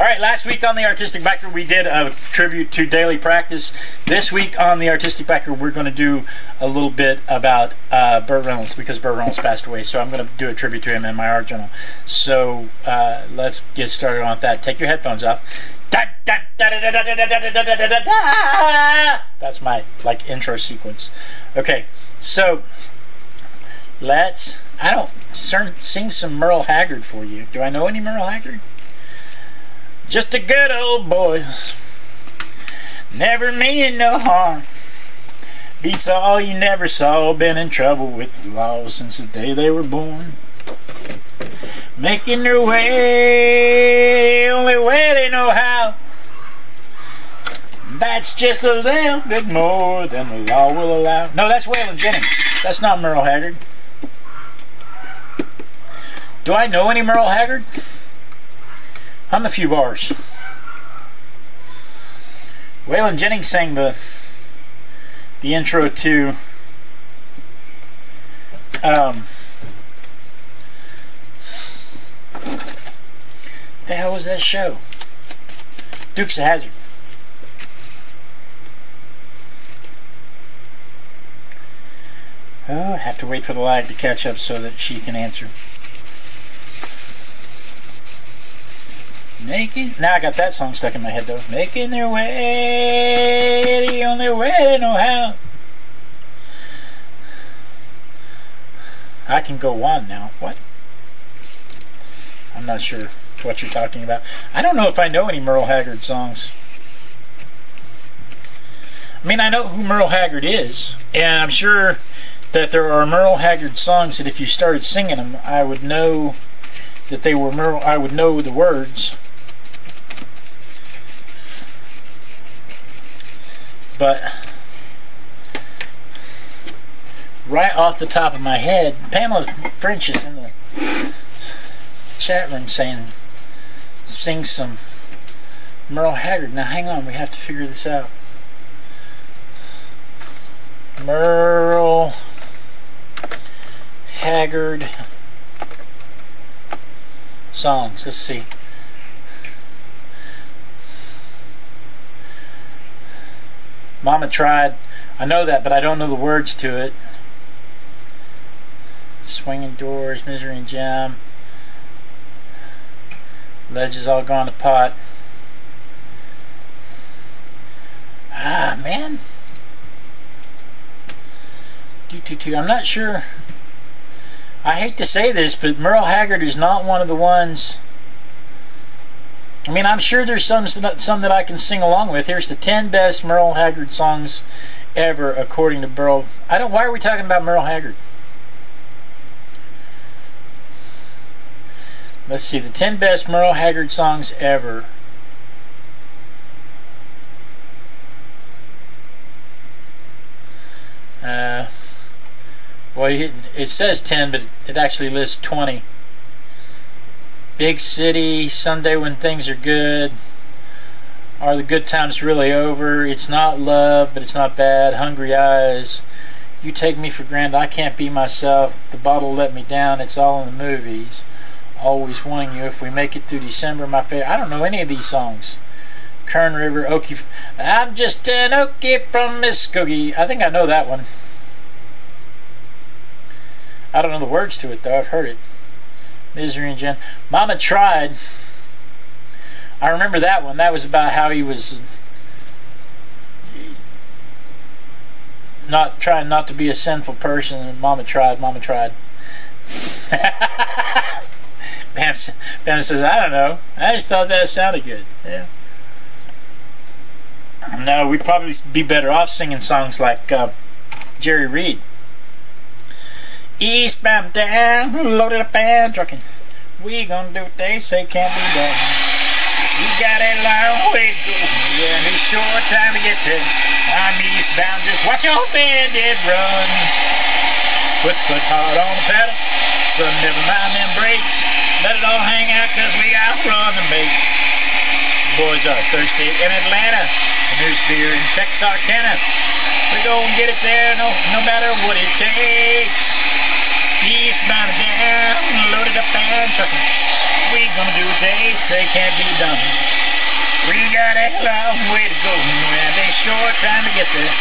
All right, last week on the Artistic Biker, we did a tribute to daily practice. This week on the Artistic Biker, we're going to do a little bit about uh, Burt Reynolds because Burt Reynolds passed away. So I'm going to do a tribute to him in my art journal. So uh, let's get started on that. Take your headphones off. That's my like intro sequence. Okay, so let's. I don't sing some Merle Haggard for you. Do I know any Merle Haggard? Just a good old boy, never meaning no harm. Beats all you never saw, been in trouble with the law since the day they were born. Making their way, only way they know how. That's just a little bit more than the law will allow. No, that's Waylon Jennings. That's not Merle Haggard. Do I know any Merle Haggard? I'm a few bars. Waylon Jennings sang the the intro to um, the hell was that show? Dukes of Hazard. Oh, I have to wait for the lag to catch up so that she can answer. Making now I got that song stuck in my head though. Making their way the only way they know how. I can go on now. What? I'm not sure what you're talking about. I don't know if I know any Merle Haggard songs. I mean, I know who Merle Haggard is, and I'm sure that there are Merle Haggard songs that if you started singing them, I would know that they were Merle. I would know the words. But right off the top of my head, Pamela French is in the chat room saying, sing some Merle Haggard. Now hang on, we have to figure this out. Merle Haggard songs. Let's see. Mama tried. I know that, but I don't know the words to it. Swinging doors, misery and jam. Ledges all gone to pot. Ah, man. I'm not sure. I hate to say this, but Merle Haggard is not one of the ones. I mean, I'm sure there's some some that I can sing along with. Here's the 10 best Merle Haggard songs ever, according to Merle. I don't. Why are we talking about Merle Haggard? Let's see, the 10 best Merle Haggard songs ever. Uh, well, it says 10, but it actually lists 20. Big City, Sunday When Things Are Good. Are the good times really over? It's not love, but it's not bad. Hungry Eyes. You take me for granted. I can't be myself. The bottle let me down. It's all in the movies always wanting you. If we make it through December, my favorite. I don't know any of these songs. Kern River, Okie. I'm just an Okie from Muskogee. I think I know that one. I don't know the words to it though. I've heard it. Misery and Gin. Mama tried. I remember that one. That was about how he was not trying not to be a sinful person. Mama tried. Mama tried. Pam, Pam says, I don't know. I just thought that sounded good. Yeah. No, we'd probably be better off singing songs like uh, Jerry Reed. Eastbound down, loaded up and trucking. We gonna do what they say can't be done. We got a long way to go, yeah, a short time to get there. I'm eastbound, just watch your bandit run. Put foot hard on the pedal, so never mind them brakes. Let it all hang out cause we got run to make. Boys are thirsty in Atlanta. And there's beer in Texarkana. We gonna get it there no, no matter what it takes. He's about down, loaded up and trucking. We gonna do what they say can't be done. We got a long way to go, and a short time to get there.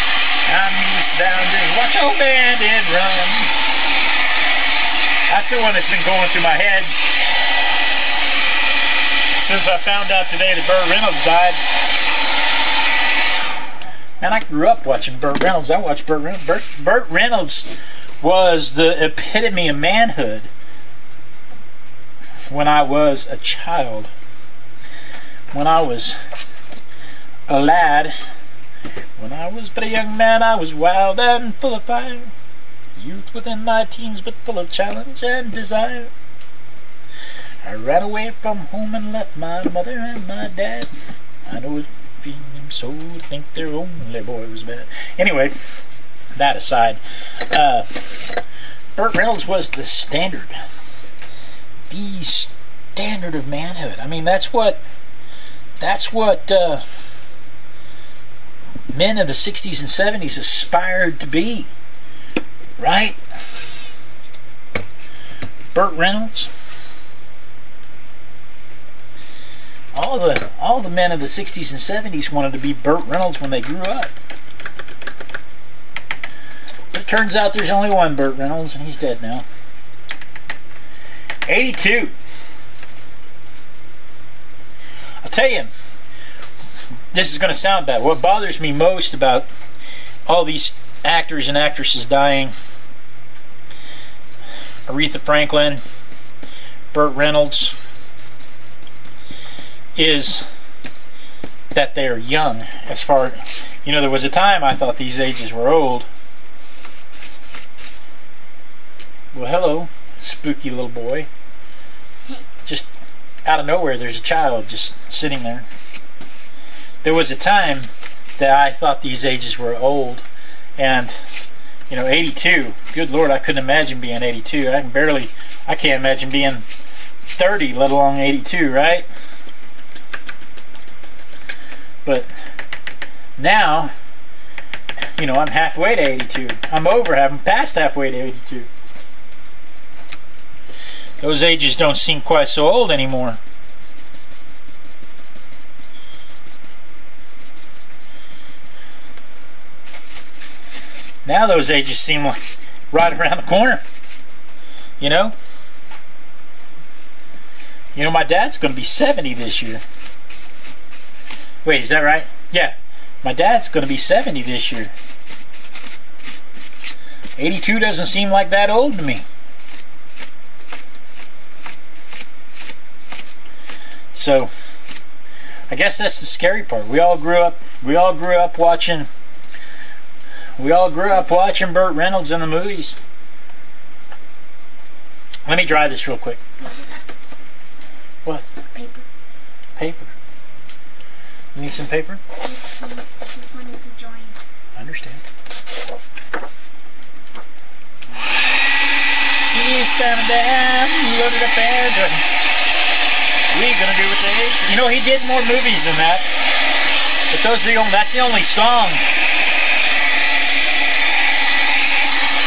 I'm used down, watch old bandit run. That's the one that's been going through my head since I found out today that Burt Reynolds died. Man, I grew up watching Burt Reynolds. I watched Burt Reynolds. Burt, Burt Reynolds was the epitome of manhood when I was a child. When I was a lad. When I was but a young man, I was wild and full of fire. Youth within my teens, but full of challenge and desire. I ran away from home and left my mother and my dad. I know it feels them so to think their only boy was bad. Anyway, that aside, uh, Burt Reynolds was the standard. The standard of manhood. I mean, that's what that's what uh, men of the 60s and 70s aspired to be. Right? Burt Reynolds. All the all the men of the 60s and 70s wanted to be Burt Reynolds when they grew up. Turns out there's only one Burt Reynolds, and he's dead now. 82. I'll tell you, this is going to sound bad. What bothers me most about all these actors and actresses dying Aretha Franklin, Burt Reynolds, is that they're young. As far, you know, there was a time I thought these ages were old. Well, hello, spooky little boy. Just out of nowhere, there's a child just sitting there. There was a time that I thought these ages were old, and you know, 82. Good Lord, I couldn't imagine being 82. I can barely, I can't imagine being 30, let alone 82, right? But now, you know, I'm halfway to 82. I'm over, I'm past halfway to 82. Those ages don't seem quite so old anymore. Now those ages seem like right around the corner. You know? You know, my dad's going to be 70 this year. Wait, is that right? Yeah. My dad's going to be 70 this year. 82 doesn't seem like that old to me. So, I guess that's the scary part. We all grew up we all grew up watching we all grew up watching Burt Reynolds in the movies. Let me dry this real quick. What? Paper. Paper. You need some paper? Please, I just wanted to join. I understand. He's down and down, loaded up air. We gonna do what they. You know, he did more movies than that. But those are the only, that's the only song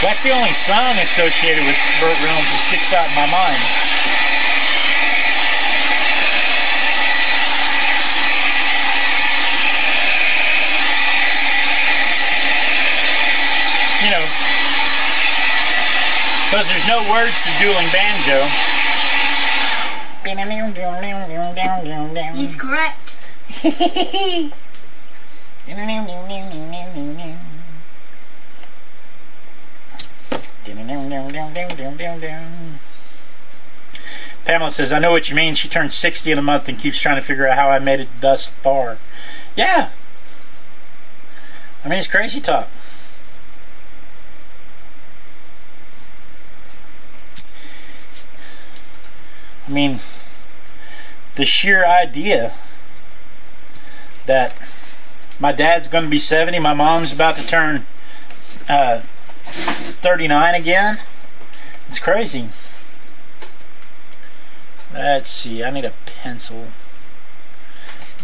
That's the only song associated with Burt Reynolds that sticks out in my mind. You know, because there's no words to dueling banjo. He's correct. Pamela says, I know what you mean. She turned 60 in a month and keeps trying to figure out how I made it thus far. Yeah. I mean, it's crazy talk. I mean, the sheer idea that my dad's going to be 70, my mom's about to turn uh, 39 again. It's crazy. Let's see, I need a pencil.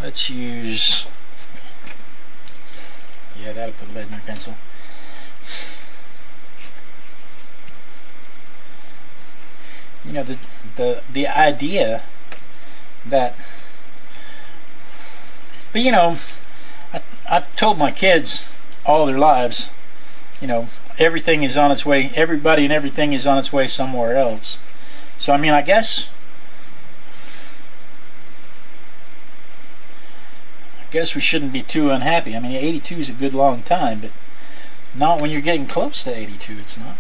Let's use, yeah, that'll put lead in my pencil. You know, the, the, the idea that, but you know, I, I've told my kids all their lives, you know, everything is on its way. Everybody and everything is on its way somewhere else. So I mean, I guess. I guess we shouldn't be too unhappy. I mean, 82 is a good long time, but not when you're getting close to 82. It's not.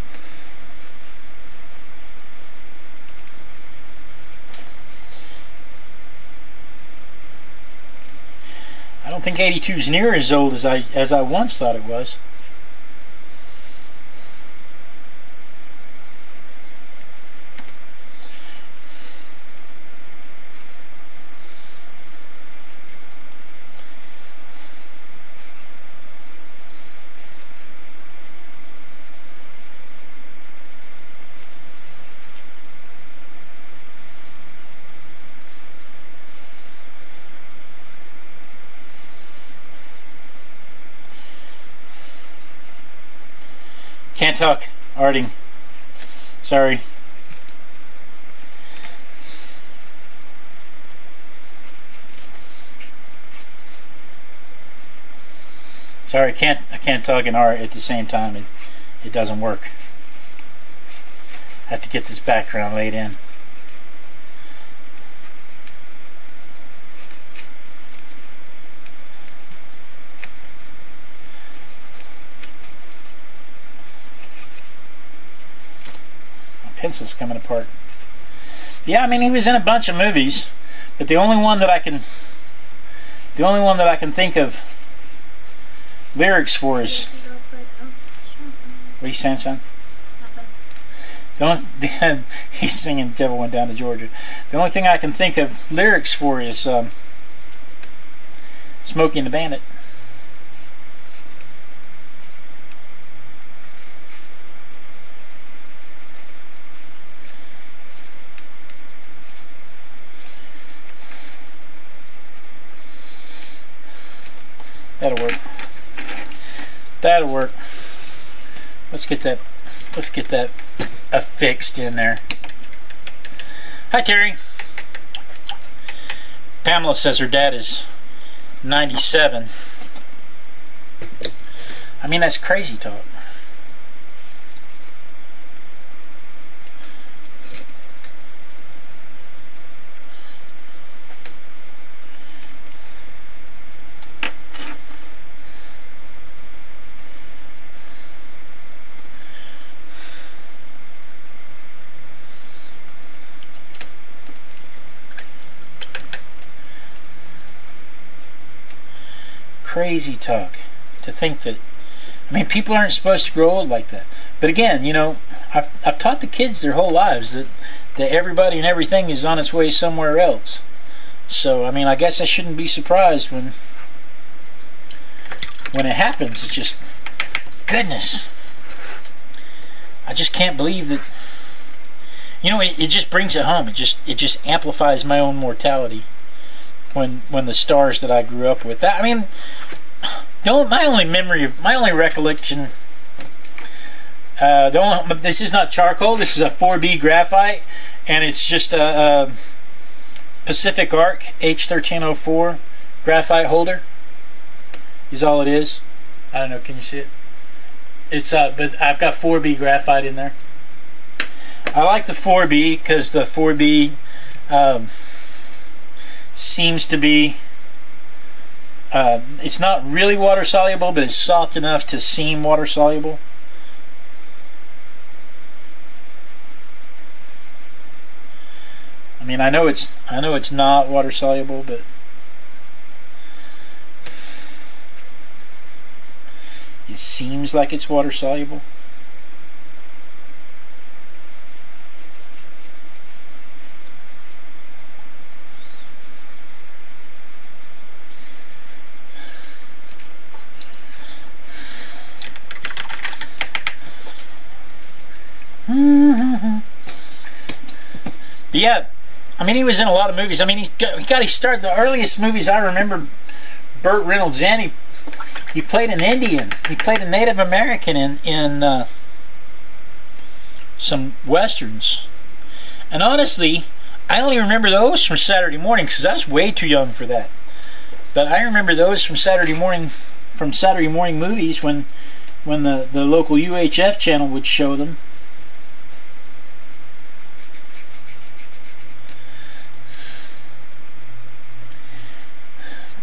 Don't think 82 is near as old as I as I once thought it was. Talk. Arting. Sorry. Sorry, I can't I can't talk and art at the same time. It it doesn't work. I have to get this background laid in. Pencil's coming apart. Yeah, I mean he was in a bunch of movies, but the only one that I can the only one that I can think of lyrics for is what are you saying, son? The only, he's singing "Devil Went Down to Georgia." The only thing I can think of lyrics for is um, "Smokey and the Bandit." That'll work. That'll work. Let's get that let's get that affixed in there. Hi Terry. Pamela says her dad is 97. I mean that's crazy talk. Crazy talk to think that I mean people aren't supposed to grow old like that. But again, you know, I've I've taught the kids their whole lives that that everybody and everything is on its way somewhere else. So I mean, I guess I shouldn't be surprised when when it happens. It's just goodness. I just can't believe that you know, it, it just brings it home. It just it just amplifies my own mortality when when the stars that I grew up with. That I mean, don't my only memory of my only recollection. Uh, the only, this is not charcoal. This is a 4B graphite, and it's just a, a Pacific Arc H1304 graphite holder. Is all it is. I don't know. Can you see it? It's uh, but I've got 4B graphite in there. I like the 4B because the 4B. Um, seems to be uh, it's not really water soluble but it's soft enough to seem water soluble. I mean I know it's I know it's not water soluble but it seems like it's water soluble But yeah, I mean, he was in a lot of movies. I mean, he got, he his start. The earliest movies I remember, Burt Reynolds in. He, he played an Indian. He played a Native American in in uh, some westerns. And honestly, I only remember those from Saturday morning because I was way too young for that. But I remember those from Saturday morning from Saturday morning movies when when the, the local UHF channel would show them.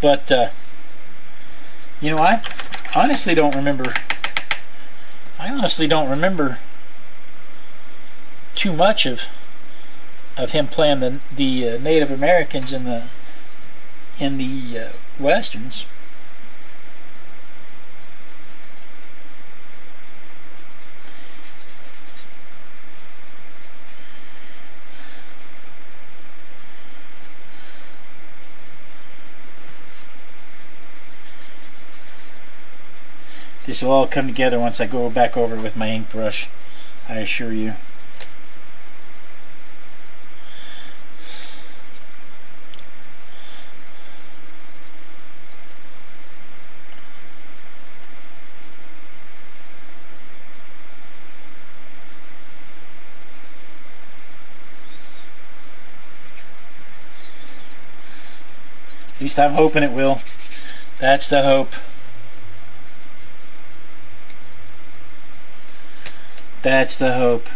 But uh, you know, I honestly don't remember. I honestly don't remember too much of of him playing the the uh, Native Americans in the in the uh, westerns. This will all come together once I go back over with my ink brush, I assure you. At least I'm hoping it will. That's the hope. That's the hope.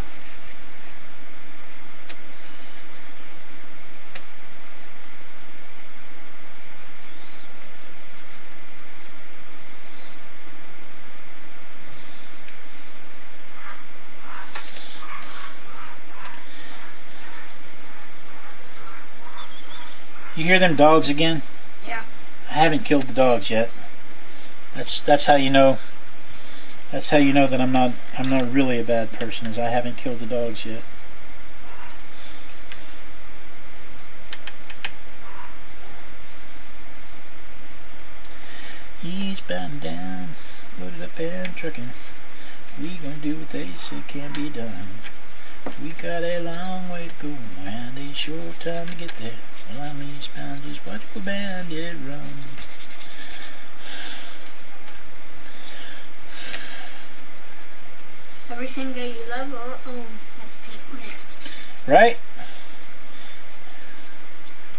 You hear them dogs again? Yeah. I haven't killed the dogs yet. That's that's how you know that's how you know that I'm not I'm not really a bad person is I haven't killed the dogs yet. Eastbound down, loaded up and trucking. We gonna do what they say can be done. We got a long way to go and a short time to get there. Well, I'm eastbound, just watch the bandit run. Everything that you love or own has paint on it. Right?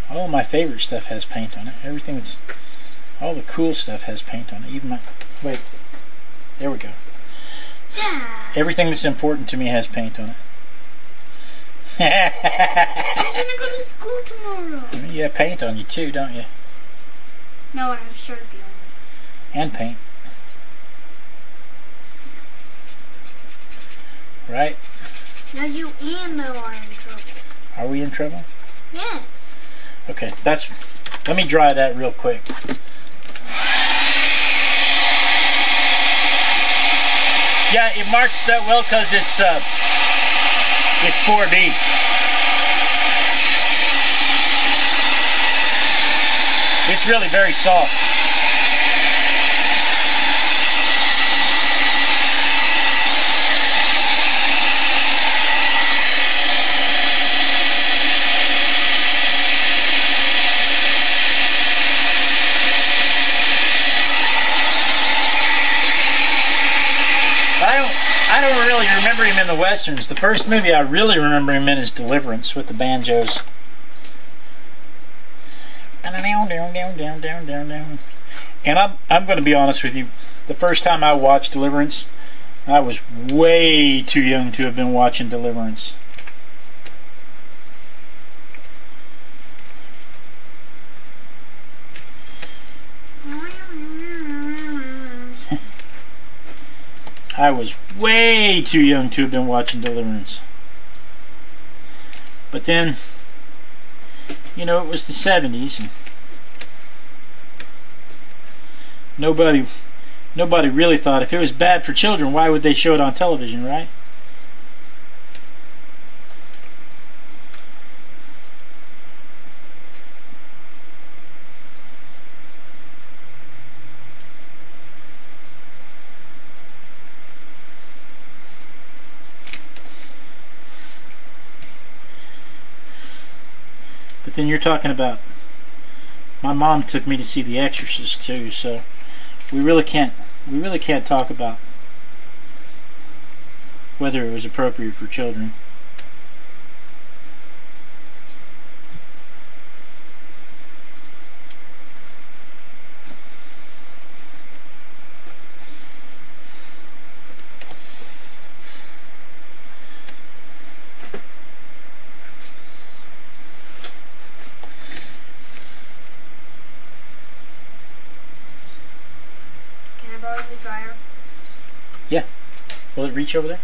All my favorite stuff has paint on it. Everything that's all the cool stuff has paint on it. Even my wait. There we go. Yeah. Everything that's important to me has paint on it. I'm gonna go to school tomorrow. you have paint on you too, don't you? No, I have Sharpie on And paint. Right? Now you and Mo are in trouble. Are we in trouble? Yes. Okay, that's. Let me dry that real quick. Yeah, it marks that well because it's uh, it's 4B. It's really very soft. I don't I don't really remember him in the westerns. The first movie I really remember him in is Deliverance with the banjos. And I'm I'm going to be honest with you. The first time I watched Deliverance, I was way too young to have been watching Deliverance. I was way too young to have been watching Deliverance. But then, you know, it was the 70s. And nobody, nobody really thought if it was bad for children, why would they show it on television, right? But then you're talking about my mom took me to see The Exorcist too, so we really can't we really can't talk about whether it was appropriate for children. borrow the dryer? Will it reach over there?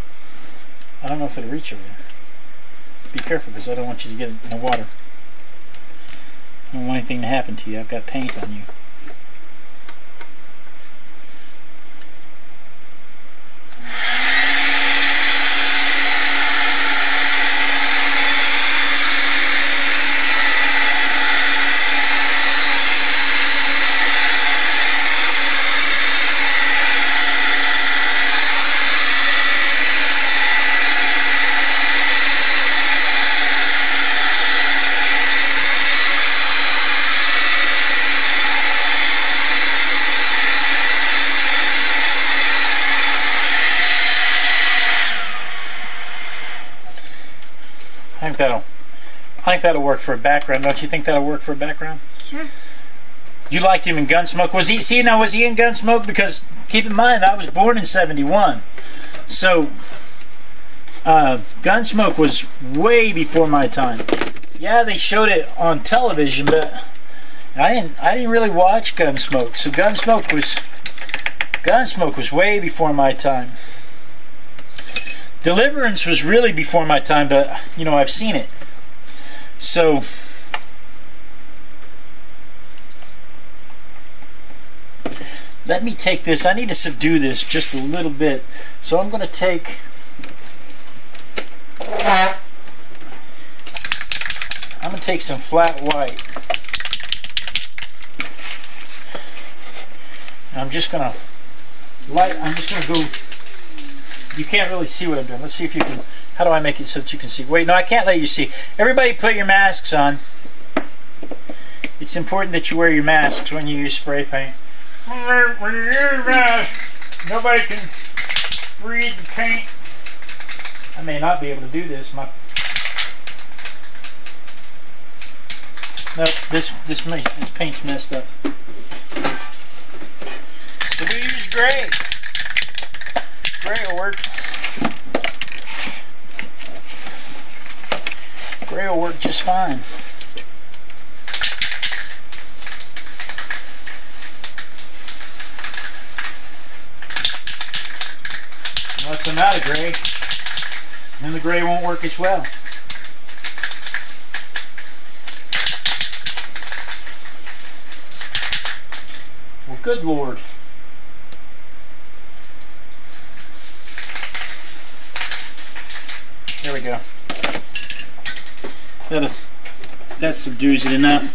I don't know if it'll reach over there. Be careful because I don't want you to get in the water. I don't want anything to happen to you. I've got paint on you. I think that'll I think that'll work for a background. Don't you think that'll work for a background? Sure. You liked him in Gunsmoke. Was he see now was he in Gunsmoke? Because keep in mind I was born in seventy one. So uh, Gunsmoke was way before my time. Yeah, they showed it on television, but I didn't I didn't really watch Gunsmoke. So Gunsmoke was Gunsmoke was way before my time. Deliverance was really before my time, but you know, I've seen it. So let me take this. I need to subdue this just a little bit. So I'm going to take I'm going to take some flat white. And I'm just going to light I'm just going to go you can't really see what I'm doing. Let's see if you can. How do I make it so that you can see? Wait, no, I can't let you see. Everybody put your masks on. It's important that you wear your masks when you use spray paint. When you use masks, nobody can breathe the paint. I may not be able to do this. My Nope, this this this paint's messed up. So we use gray. Gray will work. Will work just fine. Unless I'm out of gray, then the gray won't work as well. Well, good Lord. There we go. That, is, that subdues it enough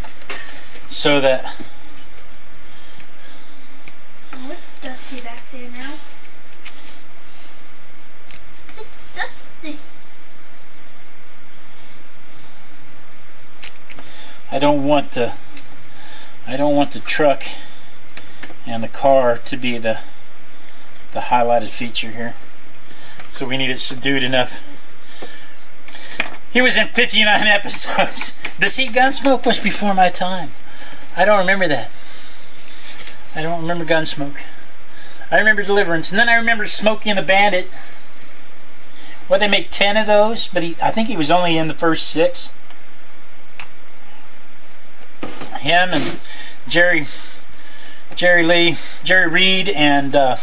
so that Oh, it's dusty back there now. It's dusty. I don't want the I don't want the truck and the car to be the the highlighted feature here. So we need it subdued enough. He was in 59 episodes. But see, Gunsmoke was before my time. I don't remember that. I don't remember Gunsmoke. I remember Deliverance, and then I remember Smokey and the Bandit. Well, they make 10 of those, but he, I think he was only in the first six. Him and Jerry, Jerry Lee, Jerry Reed, and uh,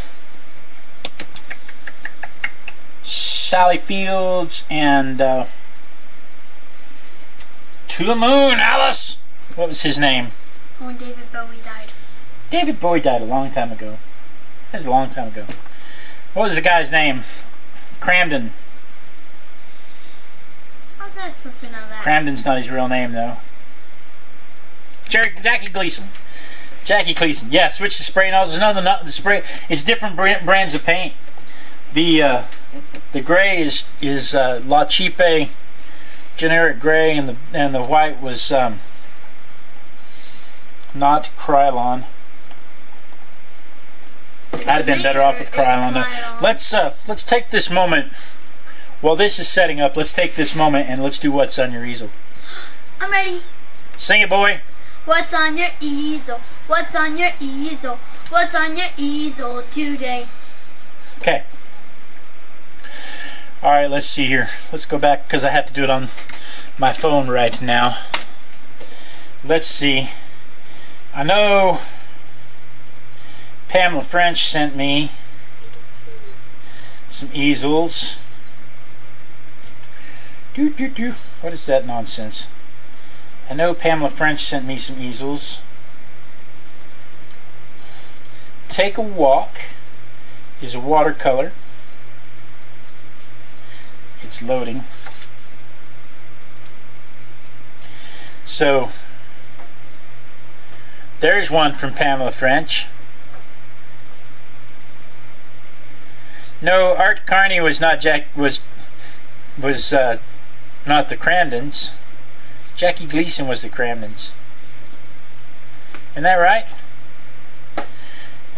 Sally Fields, and uh, To the Moon, Alice. What was his name? When David Bowie died. David Bowie died a long time ago. That was a long time ago. What was the guy's name? Kramden. How was I supposed to know that? Kramden's not his real name, though. Jerry, Jackie Gleason. Jackie Gleason. Yeah, switch the spray nozzles. No, the, the spray. It's different brand, brands of paint. The uh, the gray is is uh, La Chipe generic gray, and the and the white was um, not Krylon. I'd have been better off with Krylon. though. Krylon. Let's uh, let's take this moment. While this is setting up, let's take this moment and let's do what's on your easel. I'm ready. Sing it, boy. What's on your easel? What's on your easel? What's on your easel today? Okay. All right, let's see here. Let's go back because I have to do it on my phone right now. Let's see. I know Pamela French sent me some easels. Do do do. What is that nonsense? I know Pamela French sent me some easels. Take a Walk is a watercolor. It's loading. So, there's one from Pamela French. No, Art Carney was not Jack was was uh, not the Kramdens. Jackie Gleason was the Kramdens. Isn't that right?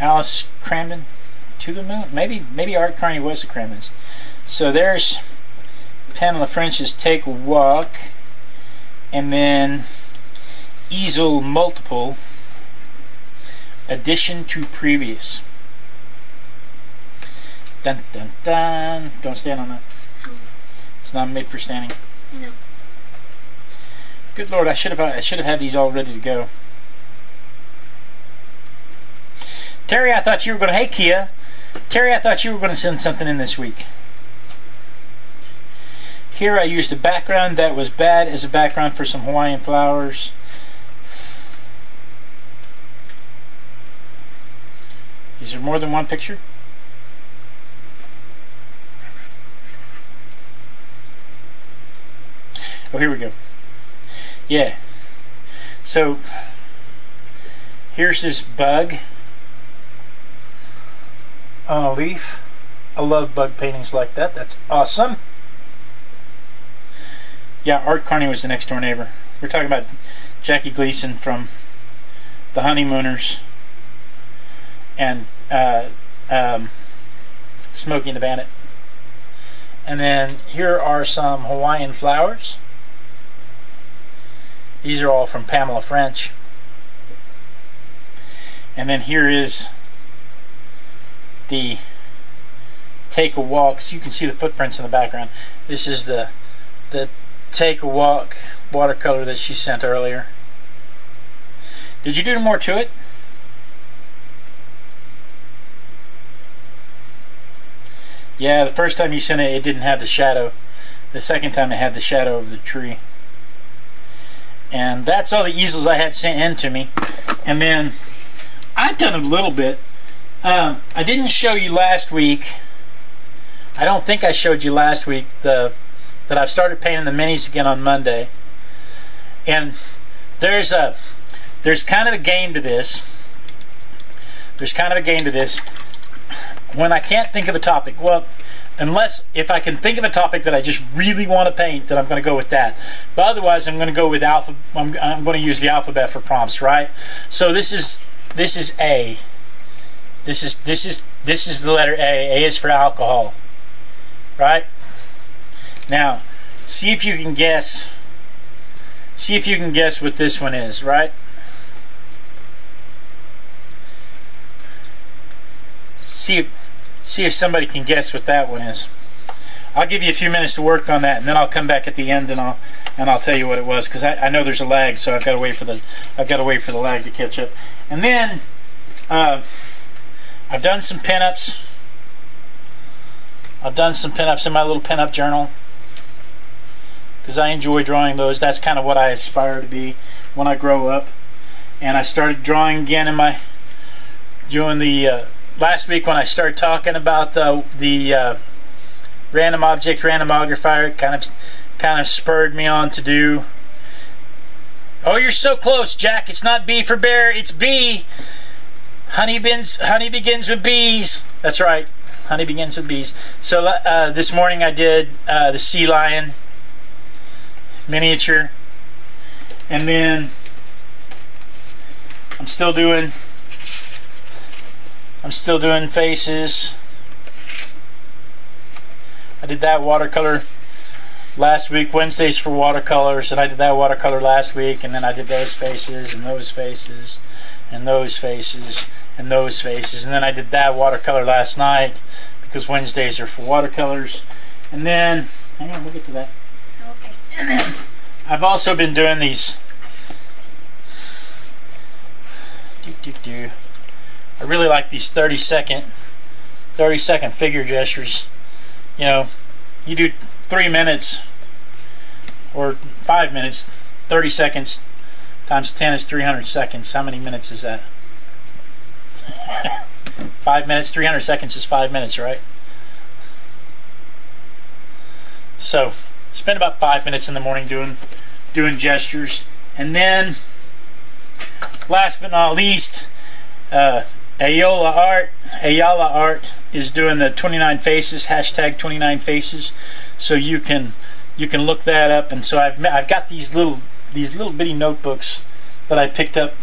Alice Kramden to the moon. Maybe maybe Art Carney was the Kramdens. So there's Pamela French's Take Walk, and then Easel Multiple addition to previous. Dun dun dun. Don't stand on that. It's not made for standing. Know. Good lord, I should have I should have had these all ready to go. Terry, I thought you were going to. Hey, Kia. Terry, I thought you were going to send something in this week. Here I used a background that was bad as a background for some Hawaiian flowers. Is there more than one picture? Oh, here we go. Yeah. So, here's this bug on a leaf. I love bug paintings like that. That's awesome. Yeah, Art Carney was the next door neighbor. We're talking about Jackie Gleason from The Honeymooners and uh, um, the Bandit. And then here are some Hawaiian flowers. These are all from Pamela French. And then here is the Take a Walk. So you can see the footprints in the background. This is the the Take a Walk watercolor that she sent earlier. Did you do more to it? Yeah, the first time you sent it, it didn't have the shadow. The second time, it had the shadow of the tree. And that's all the easels I had sent in to me. And then I've done a little bit. Um, I didn't show you last week. I don't think I showed you last week the that I've started painting the minis again on Monday. And there's a there's kind of a game to this. There's kind of a game to this. When I can't think of a topic, well, unless if I can think of a topic that I just really want to paint, then I'm going to go with that. But otherwise, I'm going to go with alpha. I'm, I'm going to use the alphabet for prompts, right? So this is this is A. This is this is this is the letter A. A is for alcohol, right? Now, see if you can guess. See if you can guess what this one is, right? See if see if somebody can guess what that one is. I'll give you a few minutes to work on that, and then I'll come back at the end and I'll and I'll tell you what it was because I, I know there's a lag, so I've got to wait for the I've got to wait for the lag to catch up. And then uh, I've done some pinups. I've done some pinups in my little pinup journal because I enjoy drawing those. That's kind of what I aspire to be when I grow up. And I started drawing again in my doing the uh, last week when I started talking about the the uh, random object randomographer. Kind of kind of spurred me on to do. Oh, you're so close, Jack. It's not B for bear. It's B. Honey begins. Honey begins with bees. That's right. Honey begins with bees. So uh, this morning I did uh, the sea lion miniature, and then I'm still doing. I'm still doing faces. I did that watercolor last week. Wednesdays for watercolors, and I did that watercolor last week, and then I did those faces and those faces and those faces and those faces, and then I did that watercolor last night because Wednesdays are for watercolors. And then, hang on, we'll get to that. I've also been doing these. Do, do, do. I really like these 30 second 30 second figure gestures. You know, you do three minutes or five minutes, 30 seconds times 10 is 300 seconds. How many minutes is that? five minutes, 300 seconds is five minutes, right? So spend about five minutes in the morning doing doing gestures, and then last but not least, uh, Ayola Art, Ayala Art is doing the 29 faces hashtag 29 faces, so you can you can look that up. And so I've I've got these little these little bitty notebooks that I picked up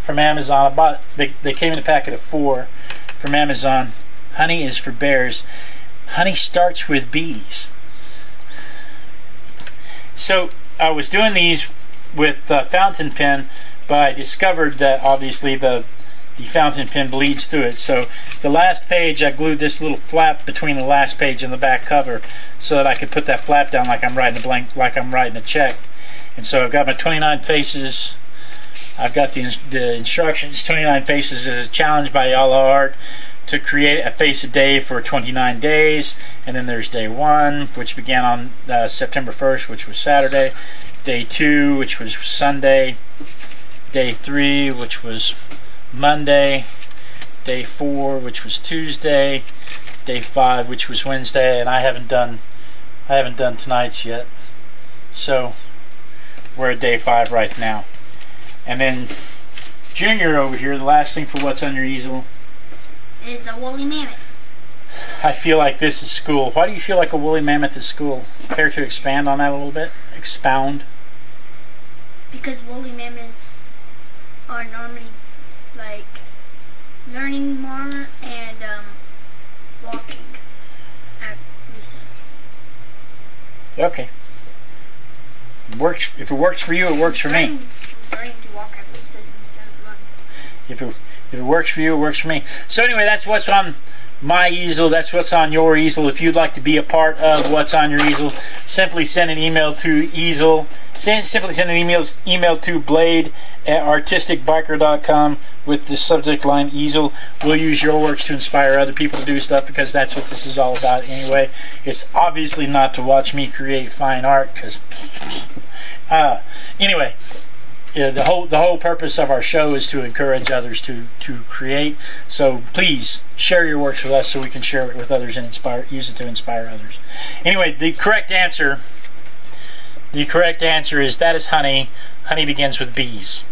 from Amazon. I bought they they came in a packet of four from Amazon. Honey is for bears. Honey starts with bees. So I was doing these with uh, fountain pen, but I discovered that obviously the the fountain pen bleeds through it. So the last page, I glued this little flap between the last page and the back cover so that I could put that flap down like I'm writing a blank, like I'm writing a check. And so I've got my 29 faces. I've got the, the instructions. 29 faces is a challenge by Yala Art to create a face a day for 29 days. And then there's day one, which began on uh, September 1st, which was Saturday. Day two, which was Sunday. Day three, which was Monday, day four, which was Tuesday, day five, which was Wednesday, and I haven't done I haven't done tonight's yet. So we're at day five right now. And then Junior over here, the last thing for what's on your easel is a woolly mammoth. I feel like this is school. Why do you feel like a woolly mammoth is school? Care to expand on that a little bit? Expound. Because woolly mammoths are normally like learning more and um, walking at recess. Okay. Works if it works for you, it works for me. I'm starting to walk at recess instead of run. If it if it works for you, it works for me. So anyway, that's what's on my easel. That's what's on your easel. If you'd like to be a part of what's on your easel, simply send an email to easel. Send, simply send an email email to blade at artisticbiker.com with the subject line easel. We'll use your works to inspire other people to do stuff because that's what this is all about anyway. It's obviously not to watch me create fine art because uh, anyway yeah, the whole the whole purpose of our show is to encourage others to to create. So please share your works with us so we can share it with others and inspire use it to inspire others. Anyway, the correct answer the correct answer is that is honey. Honey begins with bees.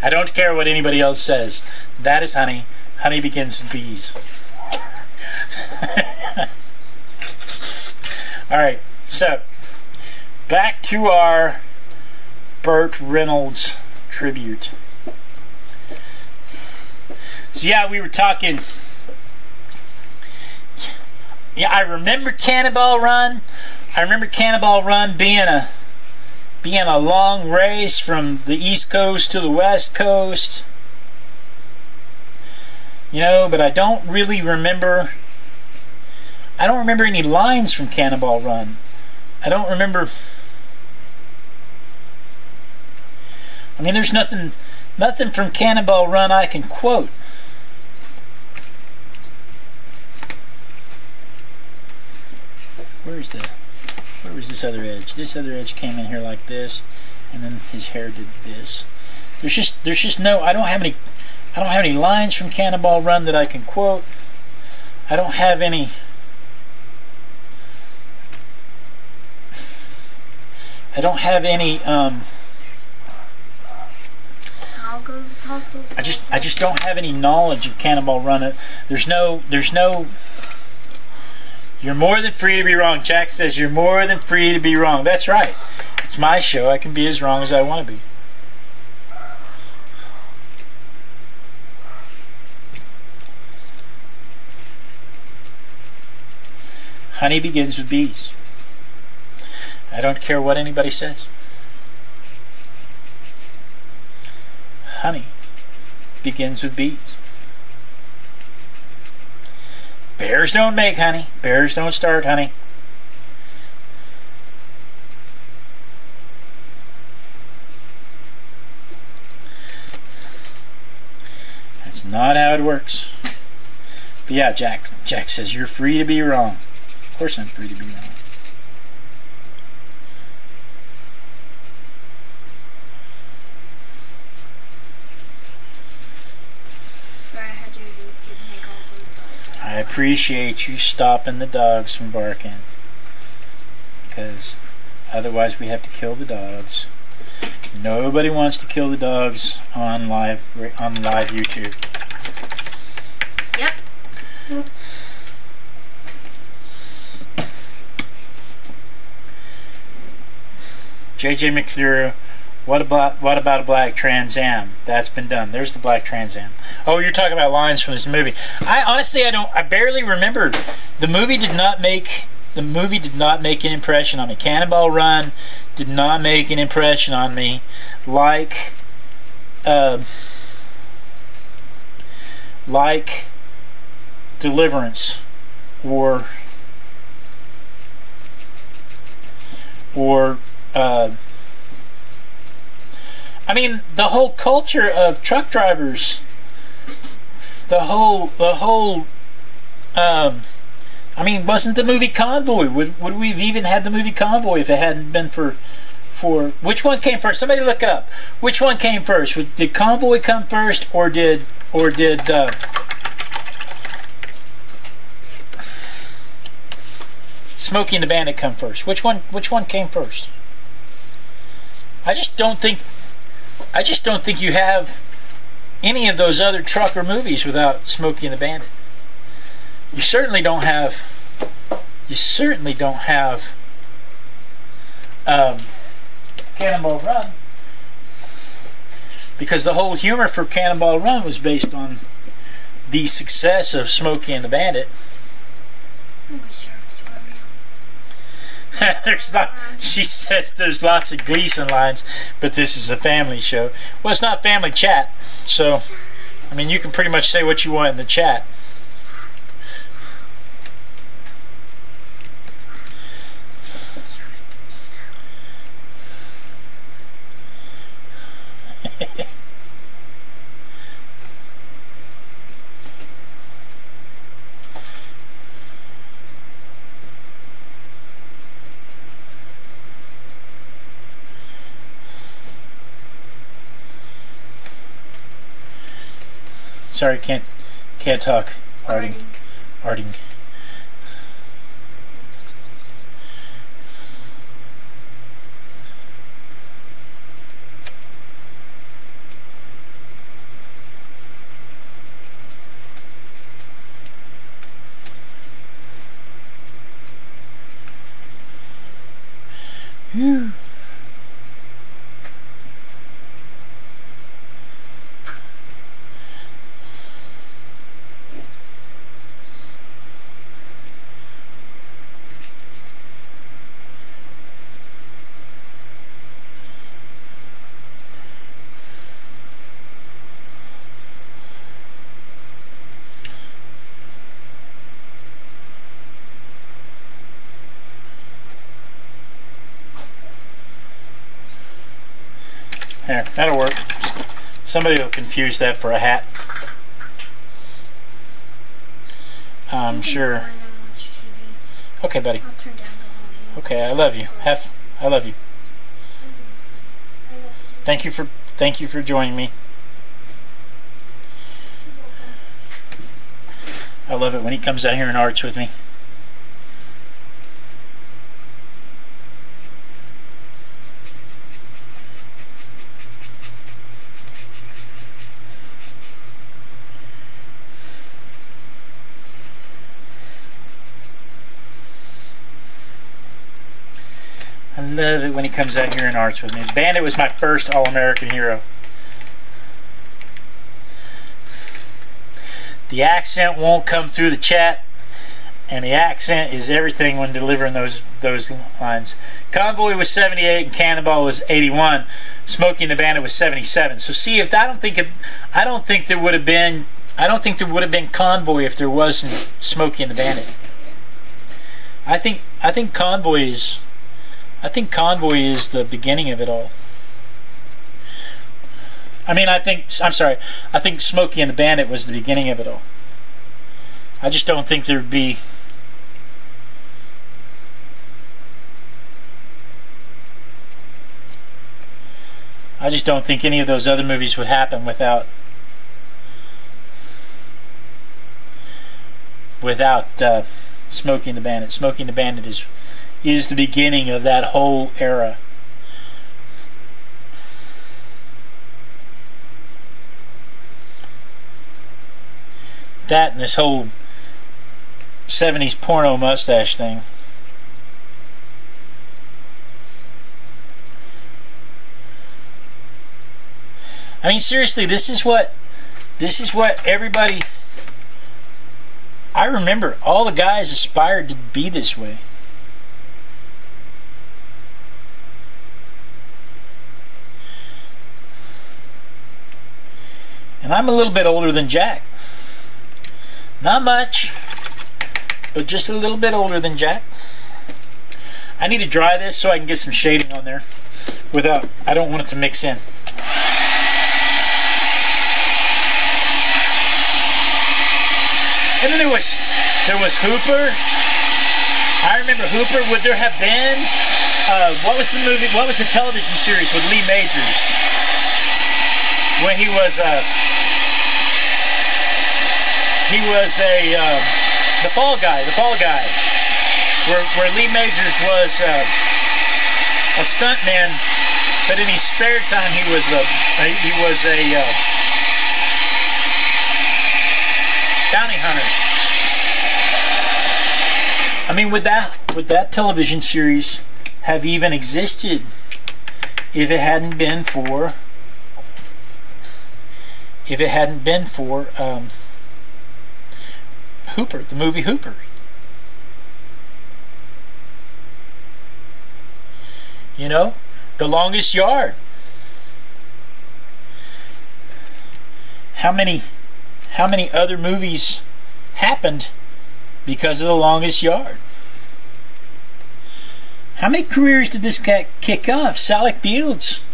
I don't care what anybody else says. That is honey. Honey begins with bees. All right. So, back to our Burt Reynolds tribute. So yeah, we were talking. Yeah, I remember Cannonball Run. I remember Cannonball Run being a being a long race from the East Coast to the West Coast. You know, but I don't really remember. I don't remember any lines from Cannonball Run. I don't remember. I mean, there's nothing, nothing from Cannonball Run I can quote. Where's the, where was this other edge? This other edge came in here like this, and then his hair did this. There's just, there's just no, I don't have any, I don't have any lines from Cannonball Run that I can quote. I don't have any. I don't have any. Um, I just I just don't have any knowledge of Cannonball Run. It. There's no there's no You're more than free to be wrong. Jack says you're more than free to be wrong. That's right. It's my show. I can be as wrong as I want to be. Honey begins with bees. I don't care what anybody says. Honey begins with bees. Bears don't make honey. Bears don't start honey. That's not how it works. But yeah, Jack. Jack says you're free to be wrong. Of course, I'm free to be wrong. Sorry, I had to didn't make all those dogs. I appreciate you stopping the dogs from barking. Because otherwise, we have to kill the dogs. Nobody wants to kill the dogs on live on live YouTube. Yep. JJ McClure, what about what about a black Trans Am? That's been done. There's the black Trans Am. Oh, you're talking about lines from this movie. I honestly I don't I barely remember. The movie did not make the movie did not make an impression on me. Cannonball Run did not make an impression on me like uh, like Deliverance or or uh, I mean the whole culture of truck drivers the whole the whole um, I mean wasn't the movie Convoy? Would, would we have even had the movie Convoy if it hadn't been for for which one came first? Somebody look it up. Which one came first? Did Convoy come first or did or did uh, Smokey and the Bandit come first? Which one which one came first? I just don't think I just don't think you have any of those other trucker movies without Smokey and the Bandit. You certainly don't have you certainly don't have um, Cannonball Run because the whole humor for Cannonball Run was based on the success of Smokey and the Bandit. Oh, my sharks were real. there's not. She says there's lots of Gleason lines, but this is a family show. Well, it's not family chat, so I mean you can pretty much say what you want in the chat. Sorry, can't can't talk. Arting, arting. Phew. There, that'll work. Somebody will confuse that for a hat. I'm sure. I don't watch TV. Okay, buddy. I'll turn down the volume. Okay, I love you. Have I love you. Thank you for thank you for joining me. I love it when he comes out here and arts with me. Love it when he comes out here and arts with me. Bandit was my first All-American hero. The accent won't come through the chat, and the accent is everything when delivering those those lines. Convoy was 78 and Cannonball was 81. Smokey and the Bandit was 77. So see if I don't think it, I don't think there would have been I don't think there would have been Convoy if there wasn't Smokey and the Bandit. I think I think Convoy is I think Convoy is the beginning of it all. I mean, I think I'm sorry. I think Smokey and the Bandit was the beginning of it all. I just don't think there'd be. I just don't think any of those other movies would happen without without uh, Smokey and the Bandit. Smokey and the Bandit is is the beginning of that whole era. That and this whole 70s porno mustache thing. I mean seriously, this is what this is what everybody I remember all the guys aspired to be this way. I'm a little bit older than Jack. Not much, but just a little bit older than Jack. I need to dry this so I can get some shading on there without, I don't want it to mix in. And then there was, there was Hooper. I remember Hooper. Would there have been, uh, what was the movie, what was the television series with Lee Majors? When he was, uh, he was a uh, the fall guy, the fall guy, where where Lee Majors was uh, a stuntman, but in his spare time he was a, a he was a uh, bounty hunter. I mean, would that would that television series have even existed if it hadn't been for if it hadn't been for um, Hooper, the movie Hooper. You know, The Longest Yard. How many how many other movies happened because of The Longest Yard? How many careers did this guy kick off? Sally Fields.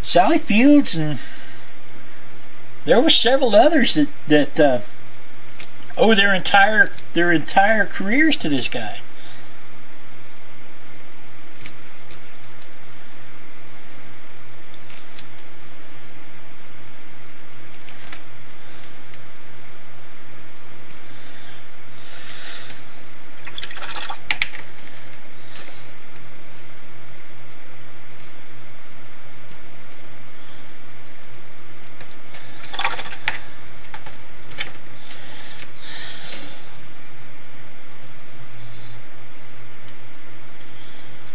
Sally Fields and there were several others that that uh, owe their entire their entire careers to this guy.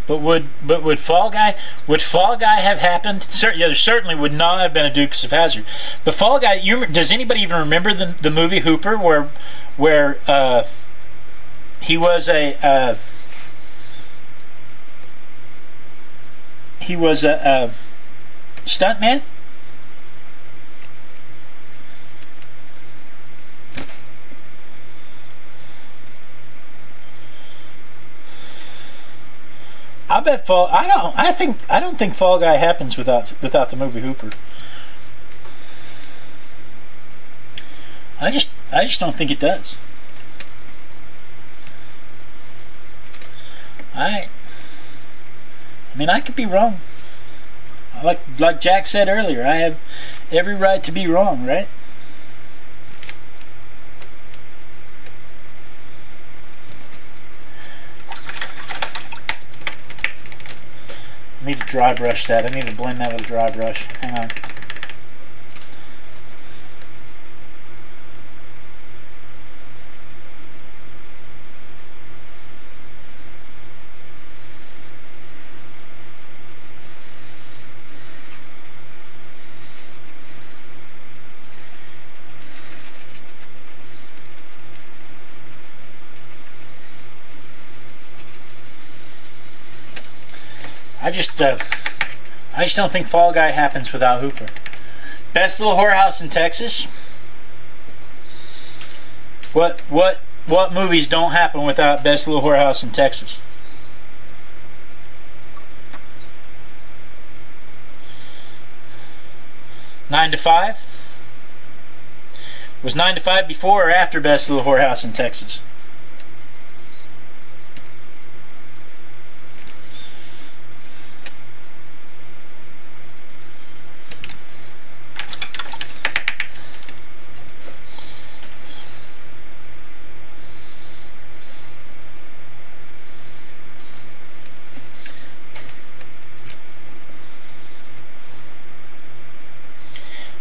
But would but would Fall Guy would Fall Guy have happened? Cer- yeah, there certainly would not have been a Dukes of Hazzard. But Fall Guy, you does anybody even remember the the movie Hooper where where uh, he was a uh, he was a, a stuntman? Bet Fall. I don't. I think. I don't think Fall Guy happens without without the movie Hooper. I just. I just don't think it does. I. I mean, I could be wrong. Like like Jack said earlier, I have every right to be wrong, right? I need to dry brush that. I need to blend that with a dry brush. Hang on. I just, uh, I just don't think Fall Guy happens without Hooper. Best little whorehouse in Texas. What, what, what movies don't happen without Best Little Whorehouse in Texas? Nine to five. Was nine to five before or after Best Little Whorehouse in Texas?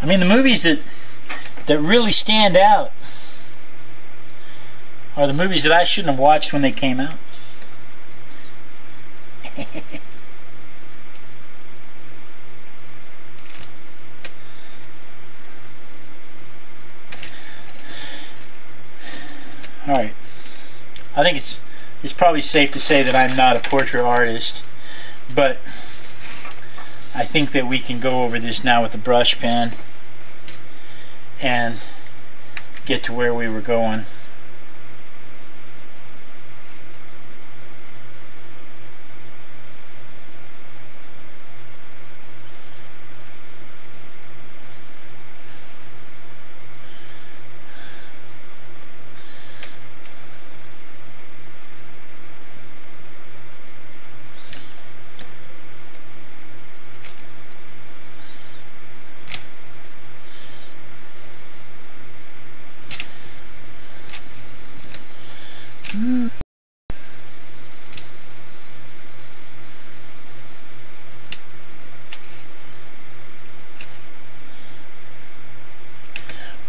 I mean, the movies that that really stand out are the movies that I shouldn't have watched when they came out. All right. I think it's it's probably safe to say that I'm not a portrait artist, but I think that we can go over this now with a brush pen and get to where we were going.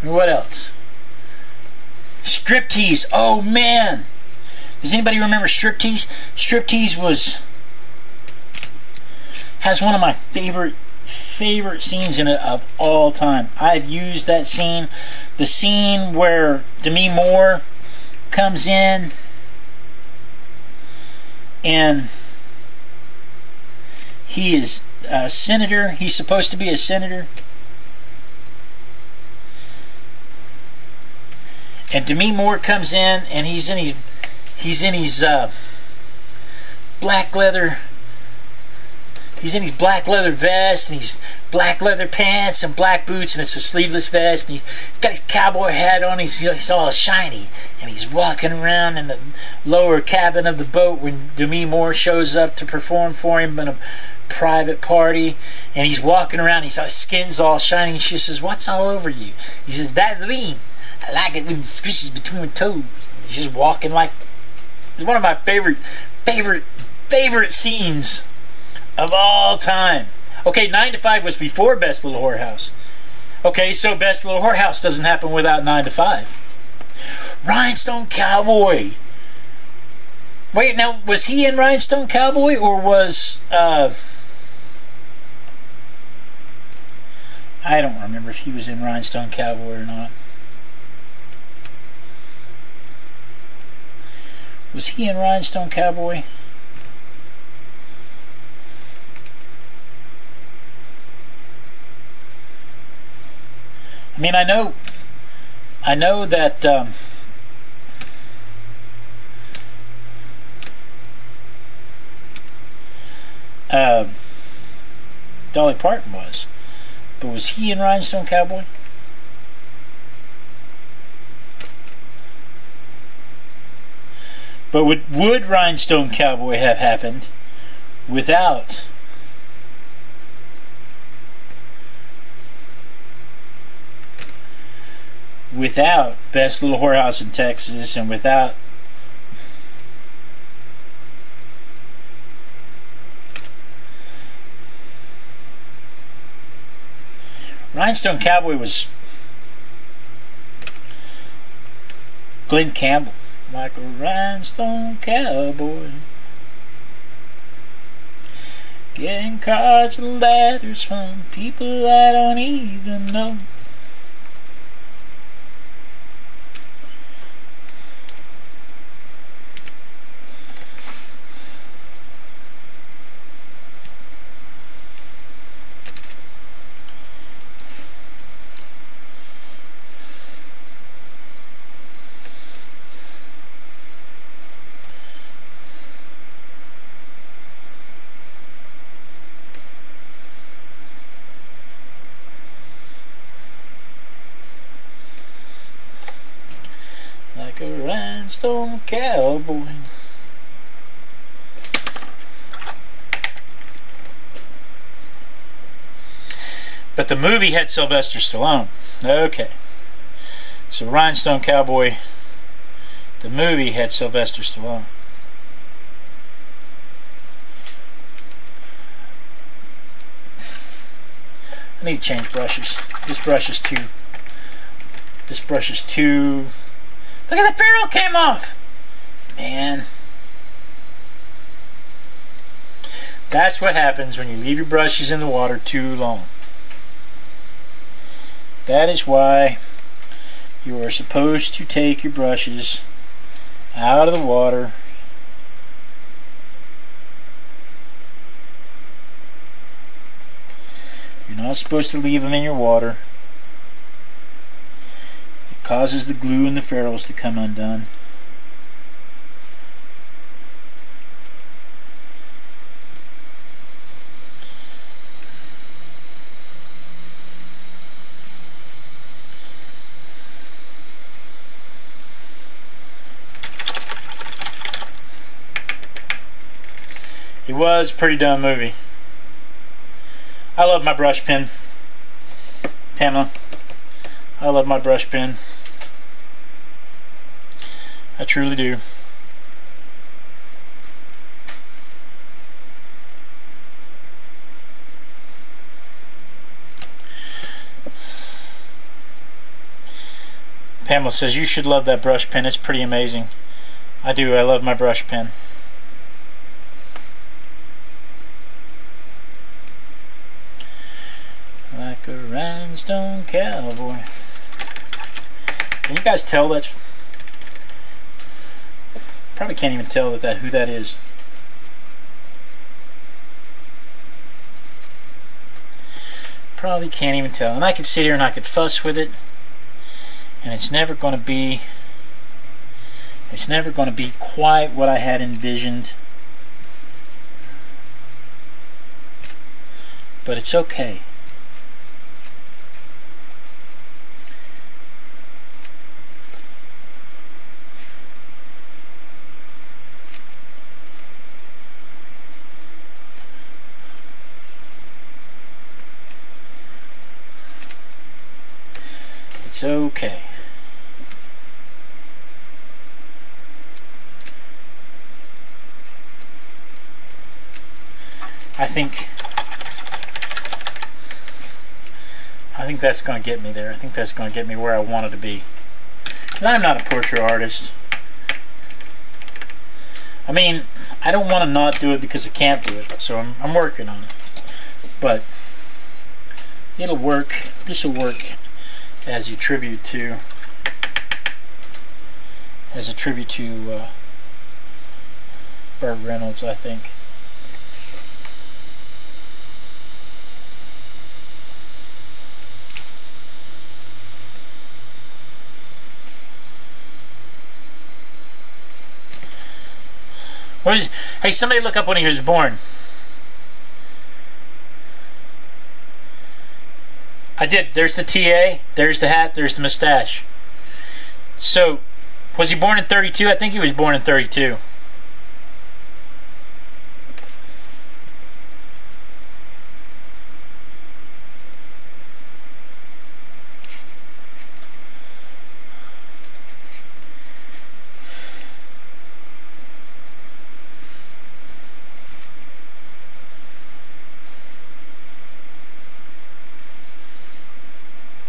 What else? Striptease. Oh man. Does anybody remember Striptease? Striptease was has one of my favorite favorite scenes in it of all time. I've used that scene. The scene where Demi Moore comes in and he is a senator. He's supposed to be a senator. And Demi Moore comes in and he's in his he's in his uh, black leather he's in his black leather vest and he's black leather pants and black boots and it's a sleeveless vest and he's got his cowboy hat on he's, he's all shiny and he's walking around in the lower cabin of the boat when Demi Moore shows up to perform for him in a private party and he's walking around He's his skin's all shiny and she says what's all over you? He says Vaseline I like it when it squishes between my toes he's just walking like it's one of my favorite favorite favorite scenes of all time Okay, 9 to 5 was before Best Little Whorehouse. Okay, so Best Little Whorehouse doesn't happen without 9 to 5. Rhinestone Cowboy. Wait, now, was he in Rhinestone Cowboy or was. Uh, I don't remember if he was in Rhinestone Cowboy or not. Was he in Rhinestone Cowboy? I mean, I know, I know that um, uh, Dolly Parton was, but was he in Rhinestone Cowboy? But would, would Rhinestone Cowboy have happened without without Best Little Whorehouse in Texas and without Rhinestone Cowboy was Glen Campbell like a rhinestone cowboy. Getting cards and letters from people I don't even know rhinestone cowboy. Oh but the movie had Sylvester Stallone. Okay. So Rhinestone Cowboy, the movie had Sylvester Stallone. I need to change brushes. This brush is too. This brush is too. Look at the ferrule came off! Man. That's what happens when you leave your brushes in the water too long. That is why you are supposed to take your brushes out of the water You're not supposed to leave them in your water. Causes the glue and the ferrules to come undone. It was pretty dumb movie. I love my brush pen. Pamela. I love my brush pen. I truly do. Pamela says, you should love that brush pen. It's pretty amazing. I do. I love my brush pen. Like a rhinestone cowboy. Can you guys tell that? Probably can't even tell that, that who that is. Probably can't even tell. And I could sit here and I could fuss with it. And it's never going to be it's never going to be quite what I had envisioned. But it's okay. It's okay. I think I think that's going to get me there. I think that's going to get me where I wanted to be. And I'm not a portrait artist. I mean, I don't want to not do it because I can't do it. So I'm, I'm working on it. But it'll work. This will work as a tribute to as a tribute to uh, Burt Reynolds, I think. What is, hey, somebody look up when he was born. I did. There's the TA. There's the hat. There's the mustache. So, was he born in 32? I think he was born in 32.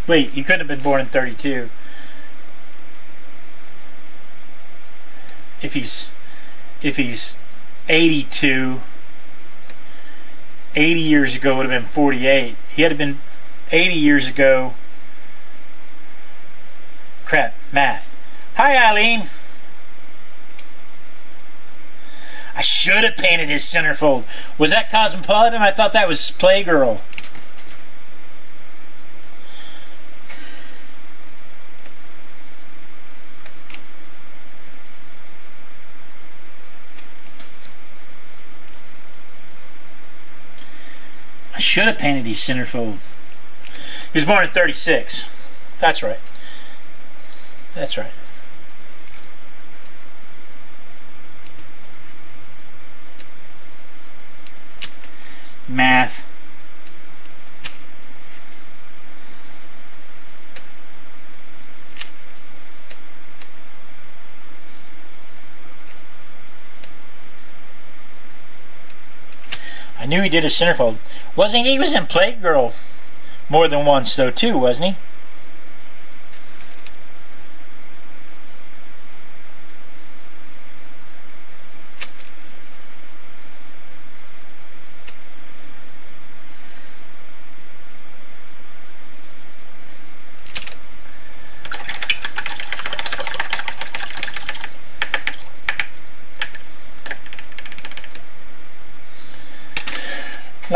Wait, you couldn't have been born in 32. If he's if he's 82 80 years ago would have been 48. He had been 80 years ago. Crap, math. Hi, Eileen. I should have painted his centerfold. Was that Cosmopolitan? I thought that was Playgirl. should have painted these centerfold. He was born in 36. That's right. That's right. Math. Knew he did a centerfold. Wasn't he? He was in Playgirl more than once, though, too, wasn't he?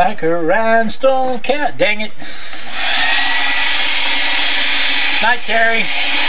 Like a rhinestone cat. Dang it. Night, Terry.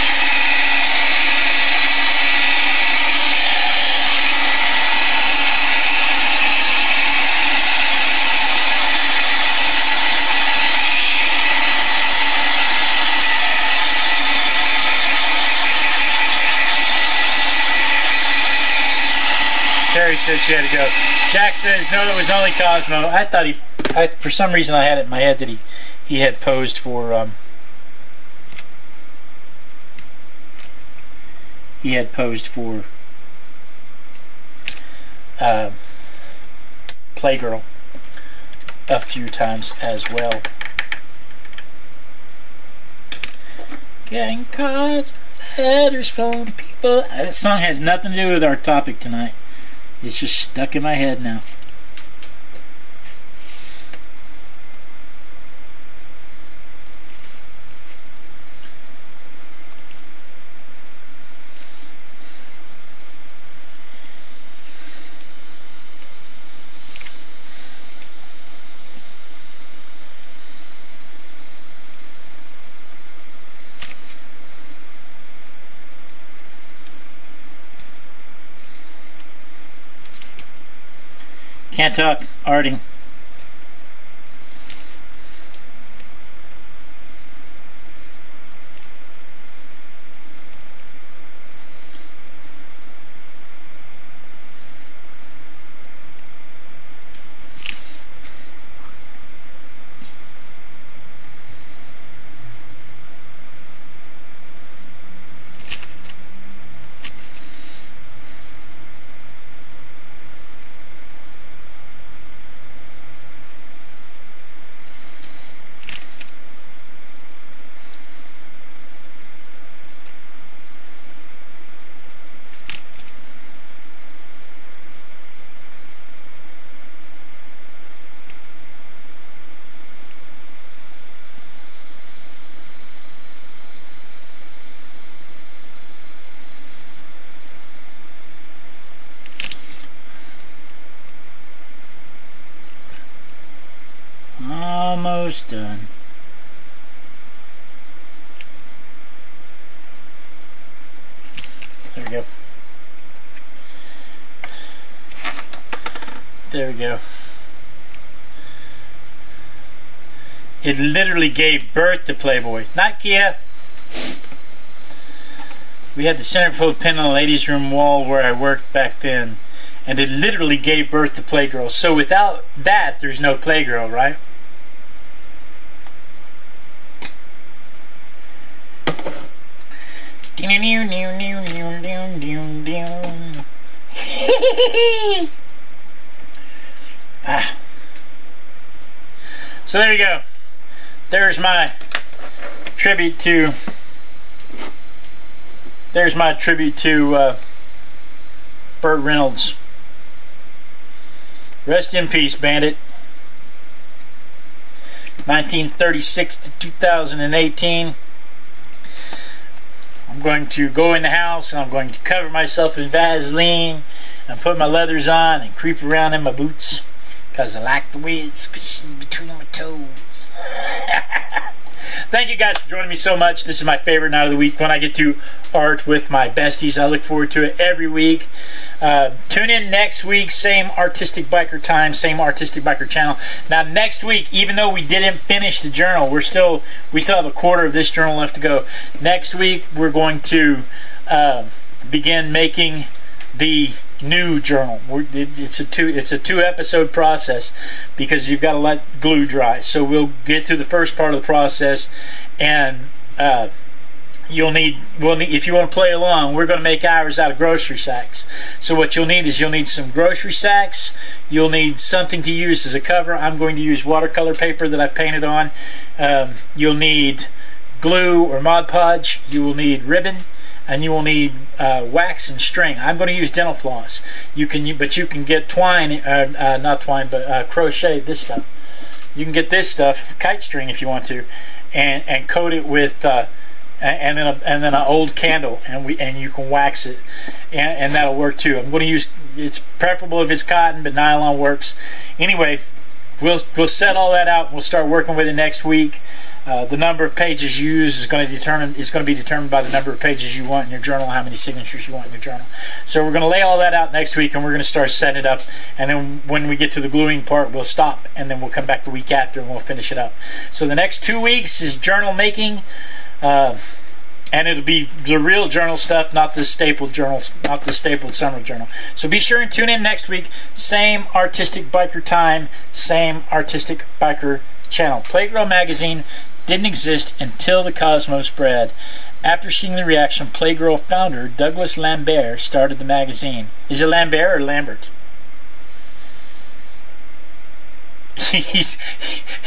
Terry said she had to go. Jack says no, it was only Cosmo. I thought he, I, for some reason, I had it in my head that he, he had posed for. Um, he had posed for uh, Playgirl a few times as well. Getting cards, letters from people. That song has nothing to do with our topic tonight. It's just stuck in my head now. Talk. Arting. Almost done. There we go. There we go. It literally gave birth to Playboy. Not Kia. We had the centerfold pin on the ladies' room wall where I worked back then. And it literally gave birth to Playgirl. So without that, there's no Playgirl, right? Ah. So there you go. There's my tribute to. There's my tribute to uh, Burt Reynolds. Rest in peace, Bandit. 1936 to 2018. I'm going to go in the house and I'm going to cover myself in Vaseline and put my leathers on and creep around in my boots because I like the way it squishes between my toes. Thank you guys for joining me so much. This is my favorite night of the week when I get to art with my besties. I look forward to it every week. Uh, tune in next week, same Artistic Biker time, same Artistic Biker channel. Now next week, even though we didn't finish the journal, we're still we still have a quarter of this journal left to go. Next week, we're going to uh, begin making the new journal. It's a two it's a two episode process because you've got to let glue dry. So we'll get through the first part of the process, and uh, you'll need well if you want to play along we're going to make ours out of grocery sacks. So what you'll need is you'll need some grocery sacks. You'll need something to use as a cover. I'm going to use watercolor paper that i painted on. Um, you'll need glue or Mod Podge. You will need ribbon and you will need uh, wax and string. I'm going to use dental floss. You can, but you can get twine, uh, uh, not twine, but uh, crochet. This stuff. You can get this stuff, kite string, if you want to, and and coat it with uh, and then a, and then an old candle and we and you can wax it and, and that'll work too I'm going to use it's preferable if it's cotton but nylon works anyway we'll we'll set all that out we'll start working with it next week uh, the number of pages you use is going to determine is going to be determined by the number of pages you want in your journal how many signatures you want in your journal so we're going to lay all that out next week and we're going to start setting it up and then when we get to the gluing part we'll stop and then we'll come back the week after and we'll finish it up so the next two weeks is journal making uh, and it'll be the real journal stuff, not the stapled journals, not the stapled summer journal. So be sure and tune in next week. Same artistic biker time, same artistic biker channel. Playgirl magazine didn't exist until the Cosmo's spread. After seeing the reaction, Playgirl founder Douglas Lambert started the magazine. Is it Lambert or Lambert? He's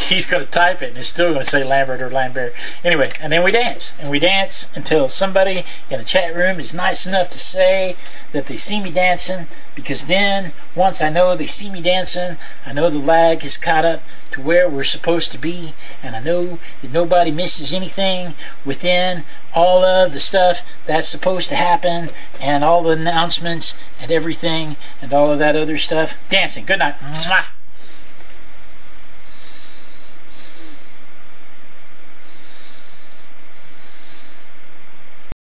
he's going to type it and it's still going to say Lambert or Lambert. Anyway, and then we dance. And we dance until somebody in the chat room is nice enough to say that they see me dancing because then once I know they see me dancing, I know the lag is caught up to where we're supposed to be and I know that nobody misses anything within all of the stuff that's supposed to happen and all the announcements and everything and all of that other stuff. Dancing. Good night. Mwah.